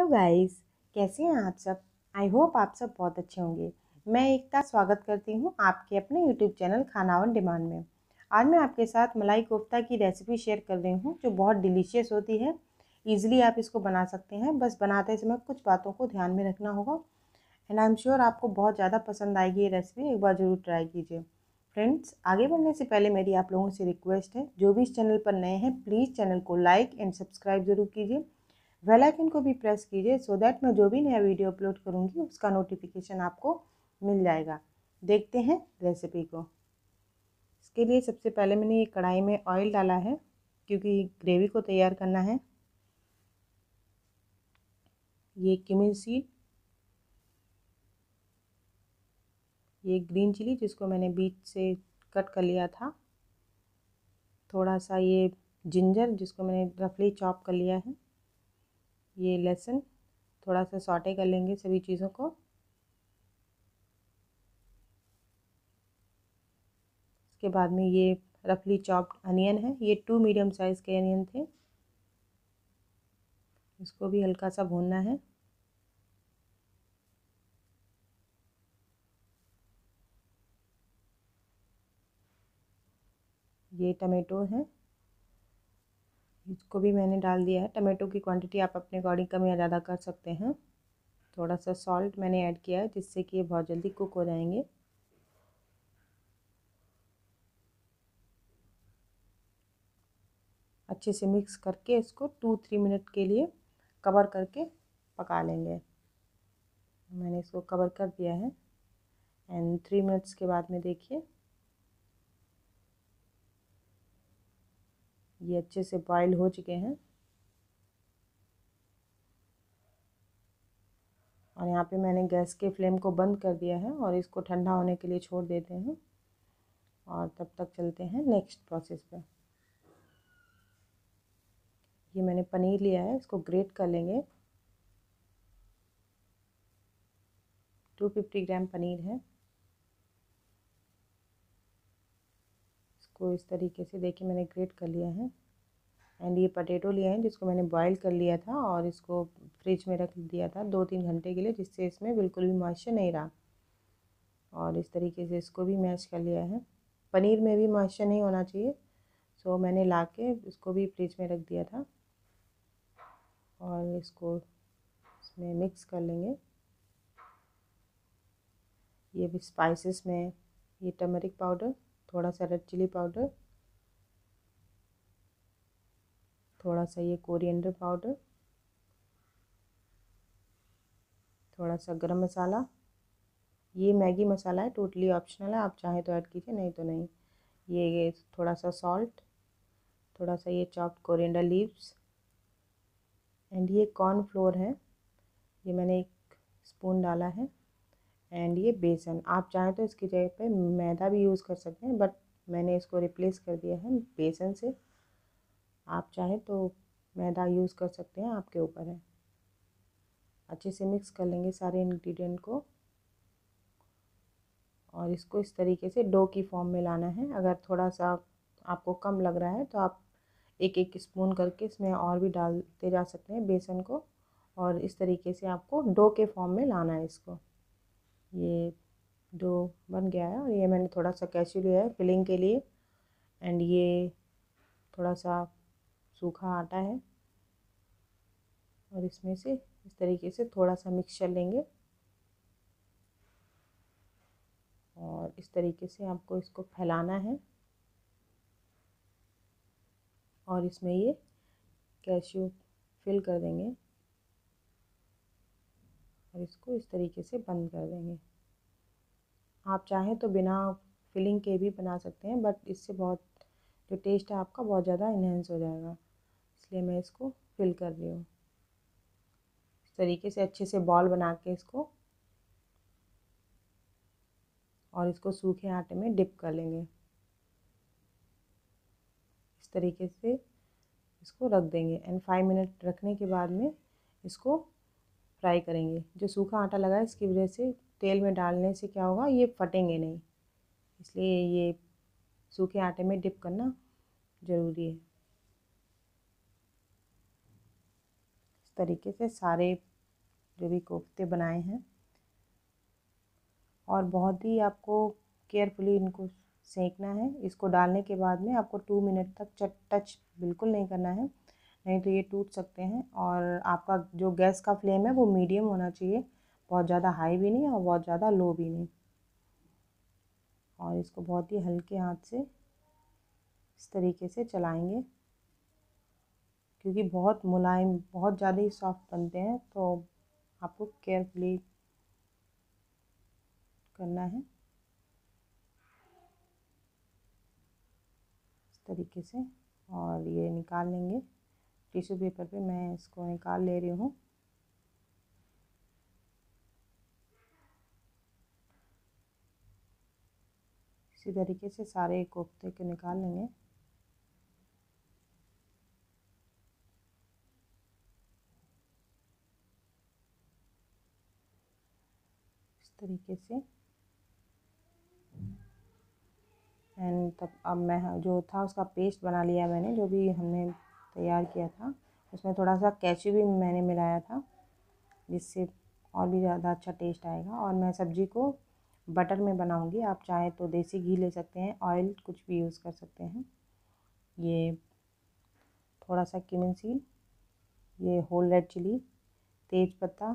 Hello guys कैसे हैं आप सब? आई होप आप सब बहुत अच्छे होंगे। मैं एकता स्वागत करती हूँ आपके अपने YouTube channel Khana on demand में। आज मैं आपके साथ मलाई कोफ्ता की रेसिपी शेयर कर रही हूँ, जो बहुत डिलीशियस होती है। ईजिली आप इसको बना सकते हैं। बस बनाते समय कुछ बातों को ध्यान में रखना होगा। एंड आई एम श्योर आपको बहुत ज़्यादा पसंद आएगी ये रेसिपी एक बार ज़रूर ट्राई कीजिए। फ्रेंड्स आगे बढ़ने से पहले मेरी आप लोगों से रिक्वेस्ट है। जो भी इस चैनल पर नए हैं प्लीज़ चैनल को लाइक एंड सब्सक्राइब ज़रूर कीजिए। बेल आइकन को भी प्रेस कीजिए सो दैट मैं जो भी नया वीडियो अपलोड करूँगी, उसका नोटिफिकेशन आपको मिल जाएगा। देखते हैं रेसिपी को। इसके लिए सबसे पहले मैंने ये कढ़ाई में ऑयल डाला है, क्योंकि ग्रेवी को तैयार करना है। ये क्यूमिन सीड ये ग्रीन चिली जिसको मैंने बीच से कट कर लिया था। थोड़ा सा ये जिंजर जिसको मैंने रफली चॉप कर लिया है। ये लहसुन थोड़ा सा सॉटे कर लेंगे सभी चीज़ों को। इसके बाद में ये रफली चॉप्ड अनियन है। ये टू मीडियम साइज़ के अनियन थे। इसको भी हल्का सा भूनना है। ये टमेटो है। इसको भी मैंने डाल दिया है, टमाटो की क्वांटिटी आप अपने अकॉर्डिंग कम या ज़्यादा कर सकते हैं। थोड़ा सा सॉल्ट मैंने ऐड किया है, जिससे कि ये बहुत जल्दी कुक हो जाएँगे। अच्छे से मिक्स करके इसको टू थ्री मिनट के लिए कवर करके पका लेंगे। मैंने इसको कवर कर दिया है। एंड थ्री मिनट्स के बाद में देखिए। ये अच्छे से बॉयल हो चुके हैं। और यहाँ पे मैंने गैस के फ्लेम को बंद कर दिया है और इसको ठंडा होने के लिए छोड़ देते हैं। और तब तक चलते हैं नेक्स्ट प्रोसेस पे। ये मैंने पनीर लिया है, इसको ग्रेट कर लेंगे। 250 ग्राम पनीर है। इसको इस तरीके से देखिए मैंने ग्रेट कर लिया है। एंड ये पटेटो लिया है, जिसको मैंने बॉईल कर लिया था और इसको फ्रिज में रख दिया था दो तीन घंटे के लिए, जिससे इसमें बिल्कुल भी मॉइस्चर नहीं रहा। और इस तरीके से इसको भी मैश कर लिया है। पनीर में भी मॉइस्चर नहीं होना चाहिए सो मैंने ला के इसको भी फ्रिज में रख दिया था। और इसको इसमें मिक्स कर लेंगे। ये भी स्पाइसेस में, ये टर्मरिक पाउडर थोड़ा सा रेड चिली पाउडर थोड़ा सा ये कोरिएंडर पाउडर थोड़ा सा गरम मसाला। ये मैगी मसाला है टोटली ऑप्शनल है आप चाहें तो ऐड कीजिए नहीं तो नहीं। ये, थोड़ा सा सॉल्ट थोड़ा सा ये चॉप्ड कोरिएंडर लीव्स एंड ये कॉर्न फ्लोर है। ये मैंने एक स्पून डाला है एंड ये बेसन। आप चाहें तो इसकी जगह पे मैदा भी यूज़ कर सकते हैं बट मैंने इसको रिप्लेस कर दिया है बेसन से। आप चाहें तो मैदा यूज़ कर सकते हैं, आपके ऊपर है। अच्छे से मिक्स कर लेंगे सारे इंग्रेडिएंट को। और इसको इस तरीके से डो की फॉर्म में लाना है। अगर थोड़ा सा आपको कम लग रहा है तो आप एक एक स्पून करके इसमें और भी डालते जा सकते हैं बेसन को। और इस तरीके से आपको डो के फॉर्म में लाना है इसको। ये डो बन गया है और ये मैंने थोड़ा सा कैश्यू लिया है फिलिंग के लिए। एंड ये थोड़ा सा सूखा आटा है। और इसमें से इस तरीके से थोड़ा सा मिक्सचर लेंगे। और इस तरीके से आपको इसको फैलाना है। और इसमें ये कैश्यू फिल कर देंगे। और इसको इस तरीके से बंद कर देंगे। आप चाहें तो बिना फिलिंग के भी बना सकते हैं, बट इससे बहुत, जो टेस्ट है आपका, बहुत ज़्यादा इन्हेंस हो जाएगा। इसलिए मैं इसको फिल कर रही हूँ। इस तरीके से अच्छे से बॉल बना के इसको और इसको सूखे आटे में डिप कर लेंगे। इस तरीके से इसको रख देंगे एंड फाइव मिनट रखने के बाद में इसको फ्राई करेंगे। जो सूखा आटा लगा है, इसकी वजह से तेल में डालने से क्या होगा, ये फटेंगे नहीं। इसलिए ये सूखे आटे में डिप करना ज़रूरी है। तरीके से सारे जो भी कोफ्ते बनाए हैं और बहुत ही आपको केयरफुली इनको सेंकना है। इसको डालने के बाद में आपको टू मिनट तक चट, टच बिल्कुल नहीं करना है, नहीं तो ये टूट सकते हैं और आपका जो गैस का फ्लेम है वो मीडियम होना चाहिए, बहुत ज़्यादा हाई भी नहीं और बहुत ज़्यादा लो भी नहीं। और इसको बहुत ही हल्के हाथ से इस तरीके से चलाएँगे। क्योंकि बहुत मुलायम, बहुत ज़्यादा ही सॉफ्ट बनते हैं तो आपको केयरफुली करना है। इस तरीके से, और ये निकाल लेंगे। टिश्यू पेपर पे मैं इसको निकाल ले रही हूँ। इसी तरीके से सारे कोफ्ते को निकाल लेंगे। तरीके से। एंड तब अब मैं जो था उसका पेस्ट बना लिया मैंने, जो भी हमने तैयार किया था। उसमें थोड़ा सा कैचू भी मैंने मिलाया था, जिससे और भी ज़्यादा अच्छा टेस्ट आएगा। और मैं सब्ज़ी को बटर में बनाऊँगी। आप चाहें तो देसी घी ले सकते हैं ऑयल कुछ भी यूज़ कर सकते हैं। ये थोड़ा सा किमिन सीड ये होल रेड चिली तेज पत्ता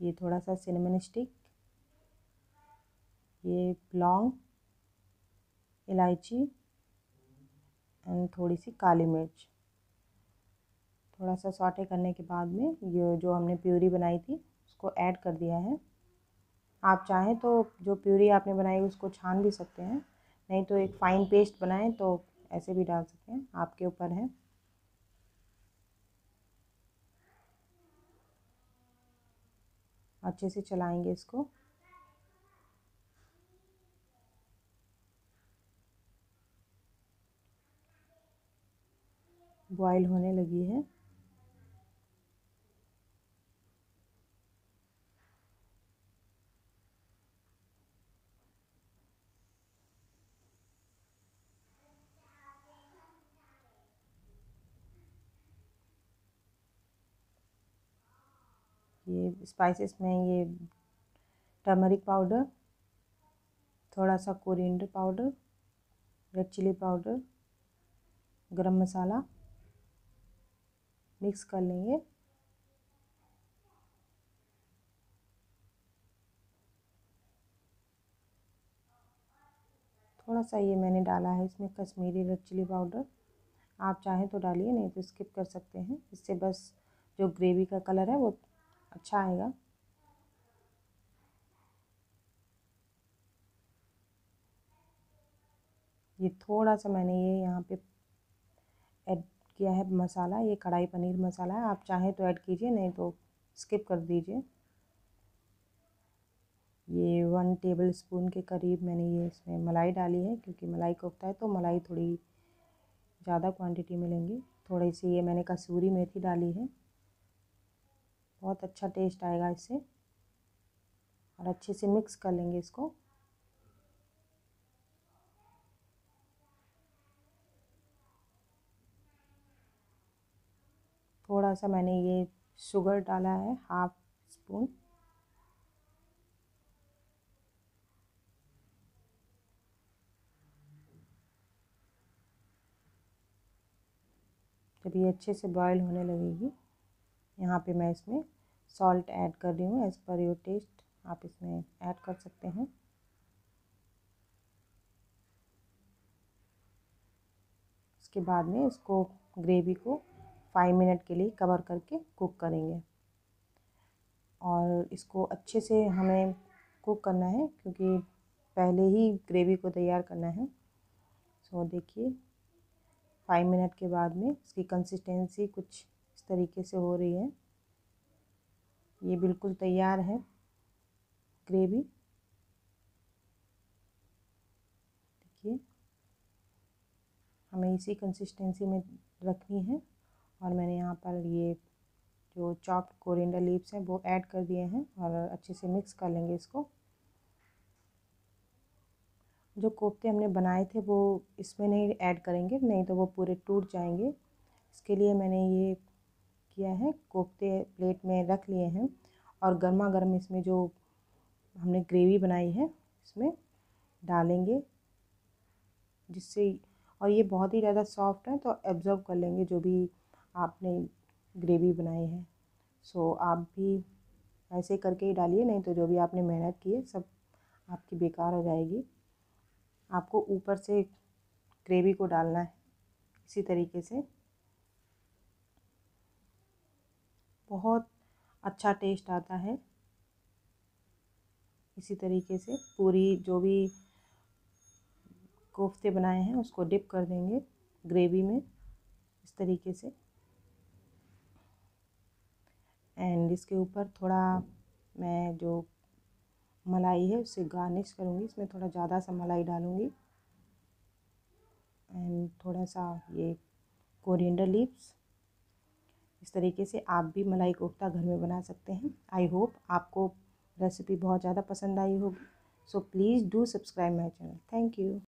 ये थोड़ा सा सिनेमन स्टिक ये लौंग, इलायची एंड थोड़ी सी काली मिर्च। थोड़ा सा सॉटे करने के बाद में ये जो हमने प्यूरी बनाई थी, उसको ऐड कर दिया है। आप चाहें तो जो प्यूरी आपने बनाई, उसको छान भी सकते हैं। नहीं तो एक फ़ाइन पेस्ट बनाएँ तो ऐसे भी डाल सकते हैं, आपके ऊपर है। अच्छे से चलाएँगे इसको। बॉयल होने लगी है। ये स्पाइसेस में ये टर्मरिक पाउडर थोड़ा सा coriander powder red chilli powder garam masala mix कर लेंगे। थोड़ा सा ये मैंने डाला है इसमें कश्मीरी रेड चिली पाउडर आप चाहें तो डालिए, नहीं तो स्किप कर सकते हैं। इससे बस जो ग्रेवी का कलर है वो अच्छा आएगा। ये थोड़ा सा मैंने ये यहाँ पे ऐड किया है मसाला, ये कढ़ाई पनीर मसाला है। आप चाहें तो ऐड कीजिए, नहीं तो स्किप कर दीजिए। ये वन टेबल स्पून के करीब मैंने ये इसमें मलाई डाली है, क्योंकि मलाई कोफ्ता है तो मलाई थोड़ी ज़्यादा क्वांटिटी में लेंगे। थोड़ी सी ये मैंने कसूरी मेथी डाली है। बहुत अच्छा टेस्ट आएगा इससे और अच्छे से मिक्स कर लेंगे इसको। थोड़ा सा मैंने ये शुगर डाला है हाफ़ स्पून जब ये अच्छे से बॉईल होने लगेगी। यहाँ पे मैं इसमें सॉल्ट ऐड कर रही हूँ एज़ पर योर टेस्ट आप इसमें ऐड कर सकते हैं। इसके बाद में इसको ग्रेवी को फाइव मिनट के लिए कवर करके कुक करेंगे। और इसको अच्छे से हमें कुक करना है, क्योंकि पहले ही ग्रेवी को तैयार करना है। सो देखिए फाइव मिनट के बाद में इसकी कंसिस्टेंसी कुछ तरीके से हो रही है। ये बिल्कुल तैयार है। ग्रेवी। देखिए। हमें इसी कंसिस्टेंसी में रखनी है और मैंने यहाँ पर ये जो चॉप्ड कोरिएंडर लीव्स हैं, वो ऐड कर दिए हैं और अच्छे से मिक्स कर लेंगे इसको। जो कोफ्ते हमने बनाए थे, वो इसमें नहीं ऐड करेंगे, नहीं तो वो पूरे टूट जाएँगे। इसके लिए मैंने ये किया है, कोफ्ते प्लेट में रख लिए हैं और गर्मा गर्म इसमें जो हमने ग्रेवी बनाई है, इसमें डालेंगे जिससे और ये बहुत ही ज़्यादा सॉफ्ट है तो एब्ज़ॉर्ब कर लेंगे जो भी आपने ग्रेवी बनाई है। सो आप भी ऐसे करके ही डालिए, नहीं तो जो भी आपने मेहनत की है, सब आपकी बेकार हो जाएगी। आपको ऊपर से ग्रेवी को डालना है, इसी तरीके से। बहुत अच्छा टेस्ट आता है। इसी तरीके से पूरी जो भी कोफ्ते बनाए हैं, उसको डिप कर देंगे ग्रेवी में इस तरीके से। एंड इसके ऊपर थोड़ा मैं जो मलाई है उससे गार्निश करूँगी। इसमें थोड़ा ज़्यादा सा मलाई डालूँगी। एंड थोड़ा सा ये कोरिएंडर लीव्स इस तरीके से आप भी मलाई कोफ्ता घर में बना सकते हैं। आई होप आपको रेसिपी बहुत ज़्यादा पसंद आई होगी। So please do subscribe my channel thank you